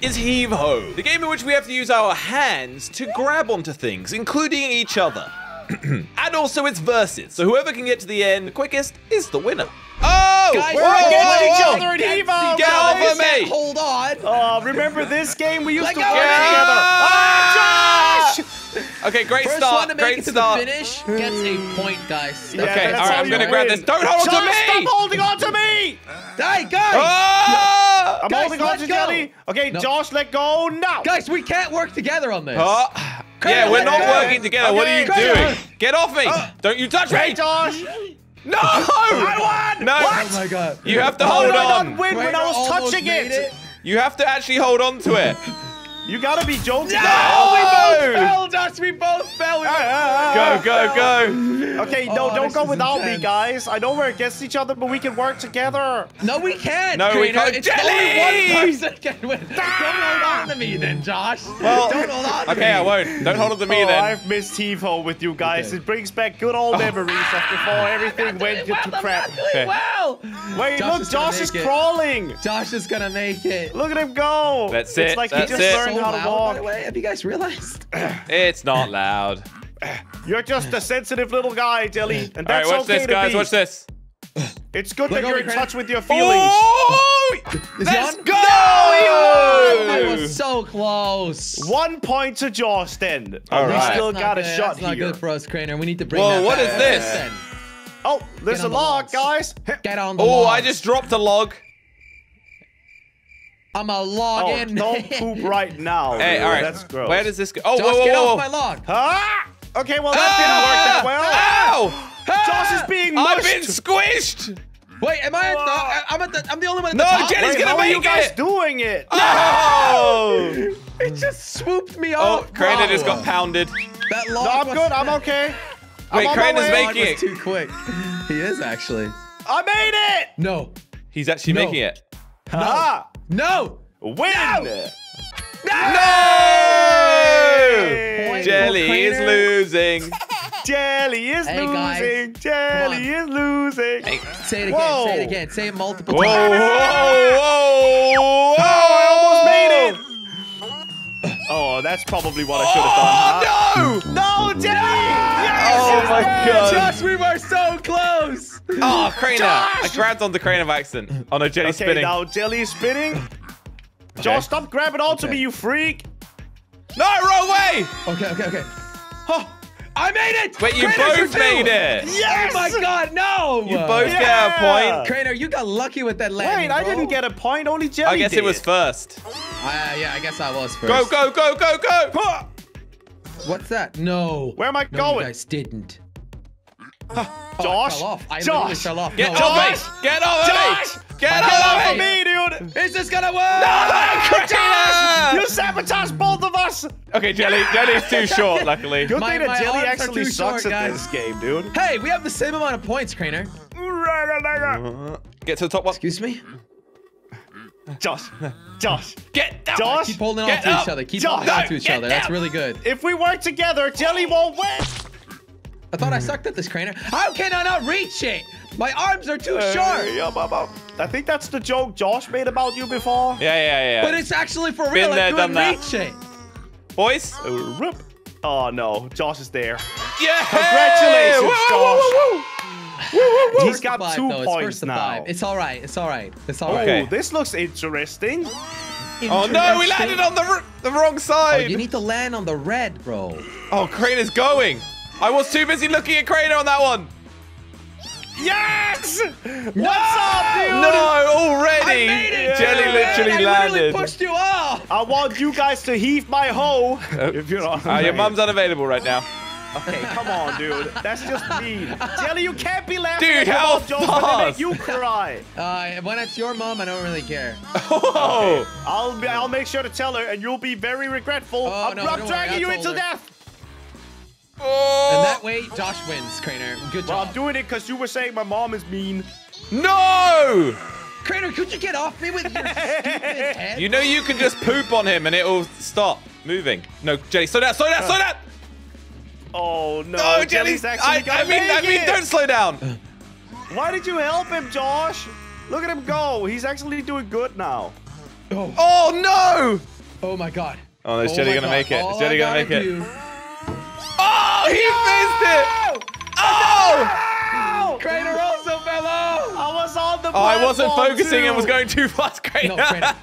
This is Heave Ho, the game in which we have to use our hands to grab onto things, including each other. and also it's versus, so whoever can get to the end the quickest is the winner. Oh! Guys, we're whoa, against whoa, each other in Heave Ho. Get off guys. of me! Hold on. Oh, remember this game? We used Let to go work of together. Ah! Ah, Josh! Okay, great First start. one to make great it to start. the finish gets a point, guys. Yeah, Okay, all right, I'm gonna grab this. Don't hold on to me! Stop holding on to me! Hey, guys! Ah! I'm Guys, holding on to go. Jelly. Okay, No. Josh, let go now. Guys, we can't work together on this. Oh, yeah, we're not Okay. working together. What are you Okay. doing? Get off me! Uh, Don't you touch Hey, me! Josh. No! I won. No! Oh my god. You have to How hold did I on. not win when I was touching made it? You have to actually hold on to it. You gotta be joking. No! Oh, we both No! fell, Josh. We both fell. We Ah, both- ah, Go, ah, go, go. Okay, Oh, no, don't go is without me, guys. I know we're against each other, but we can work together. No, we can't. No, we can't. It's Jelly! only one person can win. Don't hold on to me then, Josh. Well, Don't hold on to okay, me. I won't. Don't hold on to me oh, then. I've missed TiVo with you guys. Okay. It brings back good old memories of before everything went well, to crap. not doing Okay. well. Wait, Josh look, is Josh is it. crawling. Josh is gonna make it. Look at him go. That's it. it's it, like that's he just it. learned so how loud, to by the way. Have you guys realized? It's not loud. You're just a sensitive little guy, Jelly, and All right, that's watch okay this, to guys. be. Watch this. It's good Look that you're in here. touch with your feelings. Oh! Is he Let's on? go! That was so close. One point to Josh then. All we still That's got not a good. shot That's not here. good for us, Crainer. We need to bring Whoa, that what back. is this? Oh, there's a the log, logs. guys. Get on the Oh, I just dropped a log. I'm a log Oh, in. don't poop right now. Hey, dude. all right. That's gross. Where does this go? Oh, Josh, whoa, whoa, get whoa, off my log. Ah! Okay, well, that didn't work that well. Ow! Josh is being mushed. I've been squished. Wait, am I at the? I'm at the. I'm the only one at No, the top. Jenny's Wait, gonna how are you guys it. doing it? Oh! It just swooped me Oh, off. Crainer bro. just got pounded. That log No, I'm was- good. I'm okay. Wait, I'm on my Crainer's way. That log making it. too quick. He is actually. I made it. No. He's actually No. making it. Ah! No. Win. No! Point Jelly is losing. Jelly is Hey, guys. losing. Jelly is losing. Hey, Say it again. Whoa. Say it again. Say it multiple Whoa, whoa, times. whoa, whoa! Oh, I almost made it. Oh, that's probably what I should have done. huh? Oh, no! No, Jelly! Yes! Oh, my God. Josh, we were so close. Oh, Crainer. I Josh! grabbed onto Crainer by accident. Oh, no, Jelly Okay, spinning. now Jelly is spinning. Josh, stop grabbing onto Okay. me, you freak. No, wrong way! Okay, okay, okay. Oh, I made it. Wait, you Crainer, both too. made it! Yes! Oh my God, no! You both Yeah. get a point. Crainer, you got lucky with that landing. Wait, I bro. didn't get a point. Only Jelly I guess did. it was first. Uh, yeah, I guess I was first. Go, go, go, go, go! What's that? No. Where am I no, going? You guys didn't. Josh, Oh, I fell off. I Josh, literally fell off. Get no, off Josh! me! Get off Josh! me! Get Get off off of me! me, dude! Is this gonna work? Crainer! You sabotaged both of us! Okay, Jelly, Jelly's too short, luckily. Good My- thing that Jelly actually sucks short, at guys. this game, dude. Hey, we have the same amount of points, Crainer. Uh-huh. Get to the top one. Excuse me? Josh, Josh, Get down! Josh, Keep holding on Get to up. each other. Keep Josh, holding on no, to each get other. That's really good. if we work together, Jelly won't win. I thought I sucked at this, Crainer. How can I not reach it? My arms are too short. Yeah, but- but- I think that's the joke Josh made about you before. Yeah, yeah, yeah. But it's actually for real. Been there, I couldn't done that. it. Boys? Uh, rip. Oh no, Josh is there. Yeah! Congratulations, Woo, Josh. woo, woo, woo. He's First got five, two though. Points first to now. five. It's all right. It's all right. It's all right. Okay. Oh, this looks interesting. Oh no, we landed on the, r- the wrong side. Oh, side! you need to land on the red, bro. Oh, crane is going! I was too busy looking at Crainer on that one! Yes! What's up, dude? No, already! I made it. Jelly man. literally I landed. literally pushed you off. I want you guys to heave my hoe. if you're not. Uh, your mum's unavailable right now. Okay, come on, dude. That's just mean. Jelly, you can't be laughing Dude, at your how mom jokes when they make you cry. Uh, when it's your mom, I don't really care. Oh! I'll be, I'll make sure to tell her, and you'll be very regretful. Oh, I'm, no, I'm don't worry, dragging you into her. death. Oh! And that oh. way, Josh wins, Crainer. Good Well, job. I'm doing it because you were saying my mom is mean. No! Crainer, could you get off me with your stupid head? You know you can just poop on him and it'll stop moving. No, Jelly, slow down, slow down, slow down! Oh no, No, Jelly's Jelly's actually I, gonna I mean, I make mean, it. don't slow down. Why did you help him, Josh? Look at him go. He's actually doing good now. Oh, Oh no! oh my god. Oh, is Oh Jelly gonna make it? Is All Jelly gonna gotta make it? Do- Oh, he missed it! Oh! Ow! Crainer also fell off. I was on the Oh, I wasn't focusing too. and was going too fast, Crane. No, Crainer.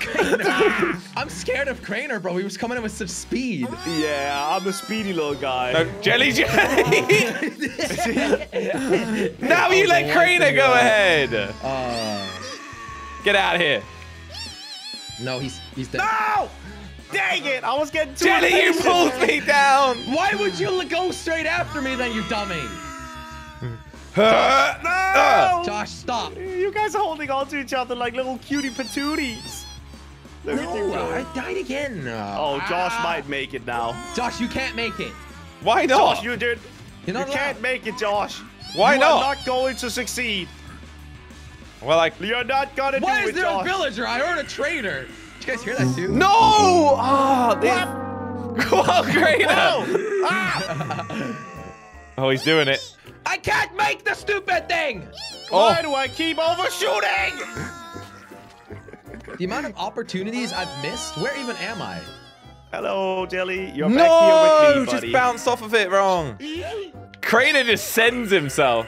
Crainer. I'm scared of Crainer, bro. He was coming in with such speed. Yeah, I'm a speedy little guy. No, Jelly Jelly! now you let the Crainer go ahead! Uh, Get out of here. no, he's he's dead. No! Dang it! I was getting too Jenny, you pulled me down! Why would you go straight after me then, you dummy? Ah! No! Josh, stop. You guys are holding on to each other like little cutie patooties. Look at No, go. I died again. Uh, Oh, Josh ah. might make it now. Josh, you can't make it. Why not? Josh, you did. You're You can't make it, Josh. Why you not? are not going to succeed. Well, like, You're not gonna Why do is it, there a Josh. villager? I heard a traitor. Did you guys hear that too? no! Oh, this. What? Well, Crainer! Ah! Oh, he's doing it. I can't make the stupid thing. Why Oh, do I keep overshooting? The amount of opportunities I've missed. Where even am I? Hello, Jelly. You're no! back here with me, buddy. just bounced off of it wrong. Crainer just sends himself.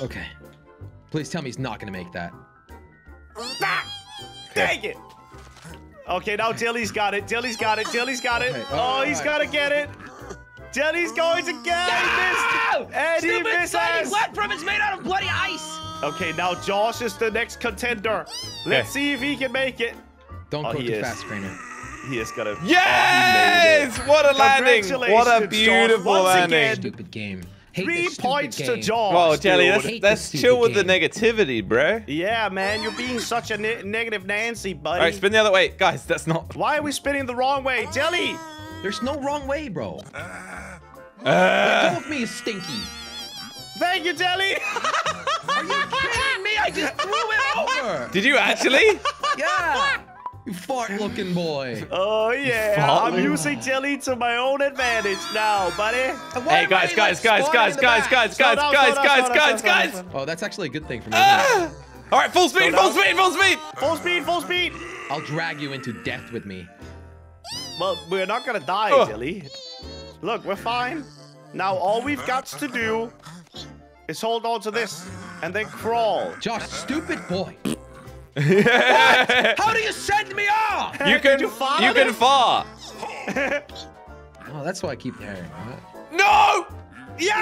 Okay. Please tell me he's not gonna make that. Ah! Dang it! Okay, now Dilly's got it. Dilly's got it. Dilly's got it. Okay, Oh, alright, he's alright. gonna get it. Dilly's going to get it. He missed. And he Stupid sliding misses. platform is made out of bloody ice. Okay, now Josh is the next contender. Let's Okay. see if he can make it. Don't Oh, go too is. fast, Crainer. He is gonna. Yes! Oh, what a landing! What a beautiful once landing! again. Stupid game. Hate Three points to game. Josh. Whoa, Jelly, dude. let's, let's chill stupid with the negativity, bro. Yeah, man, you're being such a ne- negative Nancy, buddy. All right, spin the other way. Guys, that's not... Why are we spinning the wrong way? Jelly! There's no wrong way, bro. Uh, Go with me, you stinky. Thank you, Jelly! Are you kidding me? I just threw it over. did you actually? Yeah. You fart-looking boy. oh, yeah. Fart I'm me. using Jelly to my own advantage now, buddy. Why hey, am guys, guys, guys, guys, guys, guys, guys, down, guys, guys, guys, guys. Oh, that's actually a good thing for me. Ah! All right, full speed, full speed, full speed. Full speed, full speed! I'll drag you into death with me. Well, we're not gonna die, Ugh. Jelly. Look, we're fine. Now, all we've got to do is hold on to this and then crawl. Josh, stupid boy. How do you send me off? You can, you fart you can it? fart. Oh, that's why I keep hearing. What? No! Yes!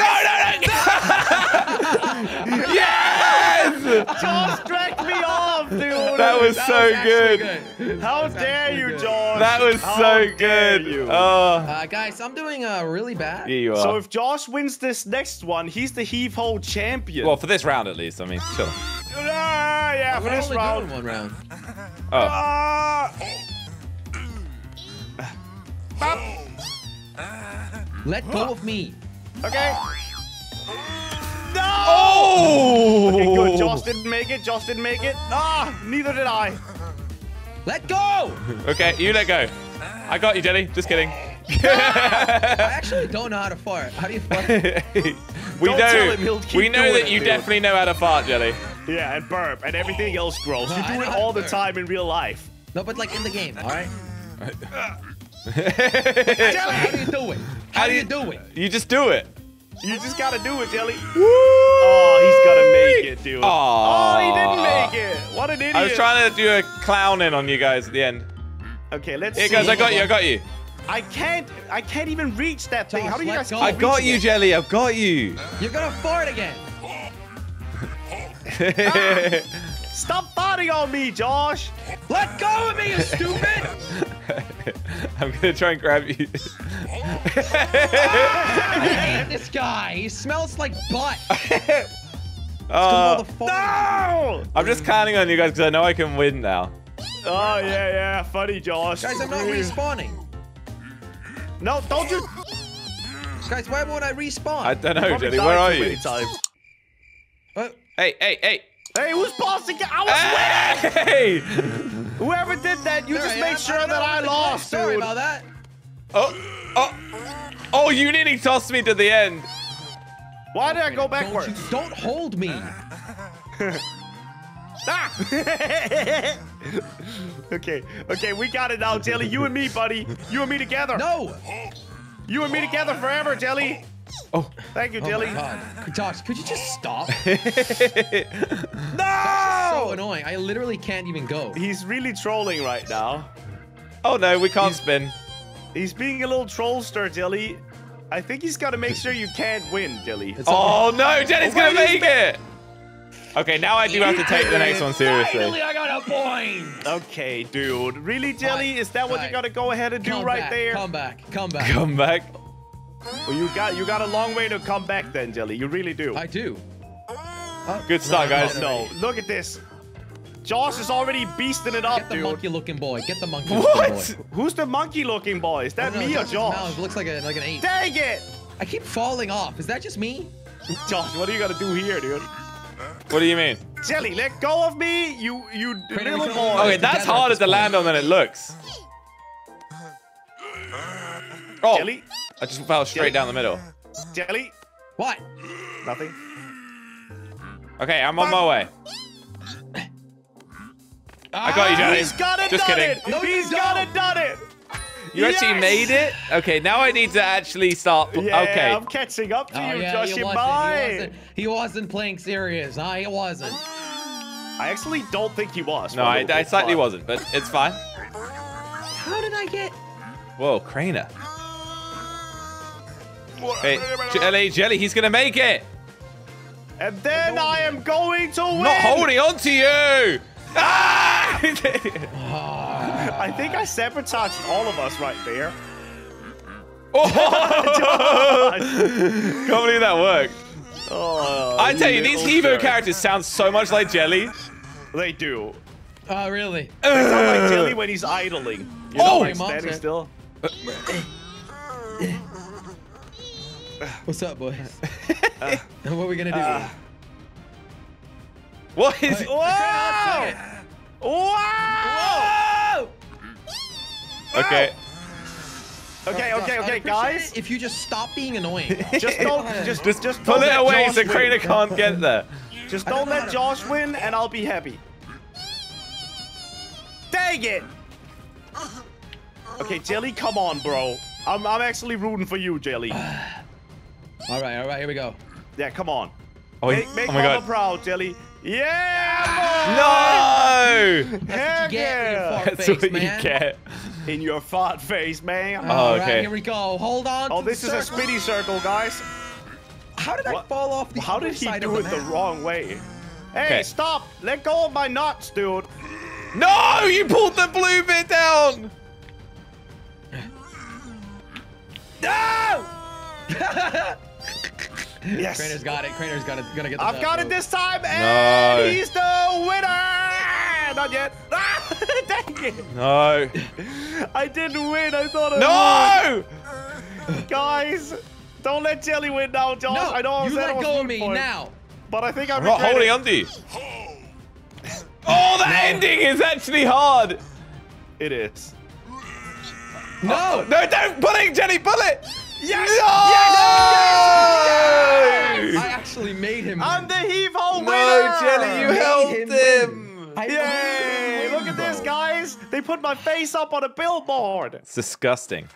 No, no, no! yes! Josh dragged me off, dude! That was so actually good. How dare you, good. Josh? That was How so dare good. You. Oh, Uh, guys, I'm doing uh, really bad. yeah, you are. so if Josh wins this next one, he's the heave-ho champion. well, for this round at least. I mean, chill. Ah, yeah, for We're this only round. doing one round. Oh, Ah! Let go of me. okay. No! oh! Okay, good. Josh didn't make it. Josh didn't make it. Ah, neither did I. Let go! Okay, you let go. I got you, Jelly. Just kidding. I actually don't know how to fart. How do you fart? we Don't know. tell him, he'll keep we know doing that it, you dude. definitely know how to fart, Jelly. Yeah, and burp and everything oh. else gross. You do it all the time in real life. no, but like in the game, all right? How How do you do it? How do you do it? You just do it. You just gotta do it, Jelly. Woo! Oh, he's gonna make it, dude. Aw. Oh, he didn't make it. What an idiot. I was trying to do a clown in on you guys at the end. Okay, let's Here see. goes. I got you. I got you. I can't. I can't even reach that thing. Josh, How do you guys? go. I got you, it? Jelly. I've got you. You're gonna fart again. Stop farting on me, Josh. Let go of me, you stupid! I'm gonna try and grab you. I hate this guy. He smells like butt. Uh, all the. No! I'm just counting on you guys because I know I can win now. Oh yeah, yeah. Funny, Josh. Guys, I'm not respawning. No, don't you? Guys, why won't I respawn? I don't know, Probably Jelly. died Where are too many you? times. Hey, hey, hey. Hey, who's bossing? I was winning. Hey! Whoever did that, you there just I made am. sure don't that I lost, say. Sorry about that. Oh, oh, oh! You nearly tossed me to the end. Why did I go Don't, backwards? you, don't hold me. Ah! okay, okay, we got it now, Jelly. You and me, buddy. You and me together. No! You and me together forever, Jelly. Oh, Thank you, Oh Jelly. god. Josh, could you just stop? no! so annoying. I literally can't even go. He's really trolling right now. oh no, we can't spin. He's being a little trollster, Jelly. I think he's got to make sure you can't win, Jelly. It's Oh no, Jenny's Oh, gonna make it. Okay, now I do have to take the next one seriously. Finally, seriously. I got a point! Okay, dude. Really, Jelly? Is that what fine. you got to go ahead and do Come right back, there? Come back, come back. Come back. Well, you got you got a long way to come back then, Jelly. You really do. I do. Oh, Good start, guys. no, look at this. Josh is already beasting it up, Get the dude. monkey looking boy. Get the monkey What? looking boy. Who's the monkey-looking boy? Is that No, no, me or Josh's mouth Josh? looks like a like an ape. Dang it! I keep falling off. Is that just me? Josh, what are you gonna do here, dude? What do you mean? Jelly, let go of me, you you Crater, little boy. Okay, that's together at harder to land on than it looks. Oh, Jelly, I just fell straight down the middle. Jelly, What? nothing. Okay, I'm on my way. I got you, Johnny. He's got it Just done kidding. it. No, you He's got don't. it done it. You actually made it? Okay, now I need to actually start. Yeah, okay. I'm catching up to Oh you, yeah, Josh. he you wasn't, he wasn't. He wasn't playing serious. Huh? He wasn't. I actually don't think he was. No, for a I, little I slightly but- wasn't, but it's fine. How did I get? Whoa, Crainer. Hey, Jelly, Jelly, he's gonna make it. And then I am going to win. Not holding on to you. Ah! I think I sabotaged all of us right there. oh! Can't believe that worked. Oh, I tell you, these little Evo characters sound so much like Jelly. They do. Oh really? They sound like Jelly when he's idling. You Oh! know, like Mom standing said- still. What's up, boys? what are we gonna do? Uh, What is? Hey. Whoa! Wow! Okay. Okay, okay, I'd okay, guys. it If you just stop being annoying. Just don't, just, Just, just pull it away Josh so win. Crainer can't get there. Just don't don't know how let to- Josh win, and I'll be happy. Dang it! Okay, Jelly, come on, bro. I'm, I'm actually rooting for you, Jelly. all right, all right, here we go. Yeah, come on. Oh, Make, make oh my Mama god. proud, Jelly. Yeah! No! boy! That's Heck what you get, you yeah! fart That's face, what man. you get. In your fart face, man. Oh, All right, okay. here we go. Hold on. Oh, to the this is a circle. spinny circle, guys. How did I fall off the How did he side do of it the the wrong way? Hey, Okay. stop! Let go of my nuts, dude. No! You pulled the blue bit down! No! yes. Crainer's got it. Crainer's got it. Gonna get the I've got bro. it this time, and No. he's the winner! Not yet. Ah, dang it. No. I didn't win. I thought I No! would. Guys, don't let Jelly win now, Josh. No, I know I you said I let go of me for him, now. But I think I I'm not regret holding it. on to you. Oh, the ending is actually hard. It is. No. No, don't pull it, Jenny, pull it. Yes! No! I actually made him. I'm the heave-ho winner! No, Jelly, you Made helped him him. I Yay! Look at this, guys. They put my face up on a billboard. It's disgusting.